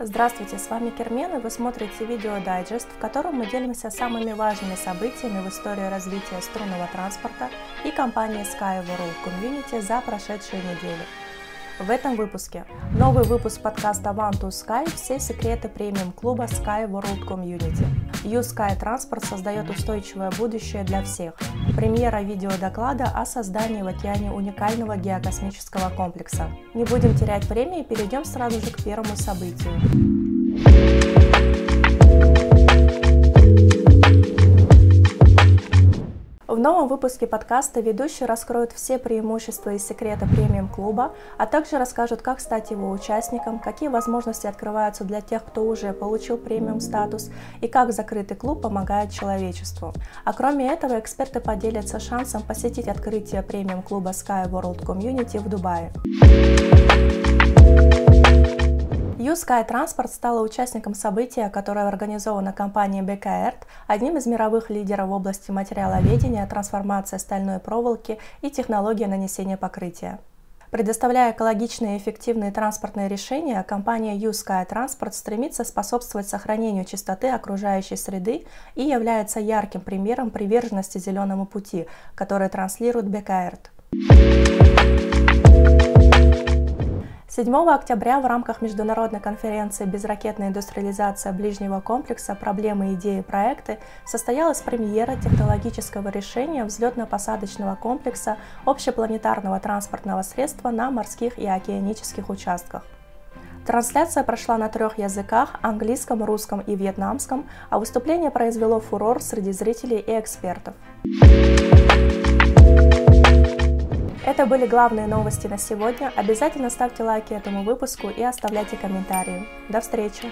Здравствуйте, с вами Кермен и вы смотрите видео дайджест, в котором мы делимся самыми важными событиями в истории развития струнного транспорта и компании Sky Community за прошедшие недели. В этом выпуске новый выпуск подкаста One to Sky «Все секреты премиум-клуба Sky World Community». U-Sky Transport создает устойчивое будущее для всех. Премьера видеодоклада о создании в океане уникального геокосмического комплекса. Не будем терять время и перейдем сразу же к первому событию. В новом выпуске подкаста ведущий раскроет все преимущества и секреты премиум-клуба, а также расскажут, как стать его участником, какие возможности открываются для тех, кто уже получил премиум-статус, и как закрытый клуб помогает человечеству. А кроме этого, эксперты поделятся шансом посетить открытие премиум-клуба Sky World Community в Дубае. U-Sky Transport стала участником события, которое организовано компанией BKR, одним из мировых лидеров в области материаловедения, трансформации стальной проволоки и технологии нанесения покрытия. Предоставляя экологичные и эффективные транспортные решения, компания U-Sky Transport стремится способствовать сохранению чистоты окружающей среды и является ярким примером приверженности зеленому пути, который транслирует Бекаэрт. 7 октября в рамках международной конференции «Безракетная индустриализация ближнего комплекса. Проблемы, идеи, проекты» состоялась премьера технологического решения взлетно-посадочного комплекса общепланетарного транспортного средства на морских и океанических участках. Трансляция прошла на трех языках – английском, русском и вьетнамском, а выступление произвело фурор среди зрителей и экспертов. Это были главные новости на сегодня. Обязательно ставьте лайки этому выпуску и оставляйте комментарии. До встречи!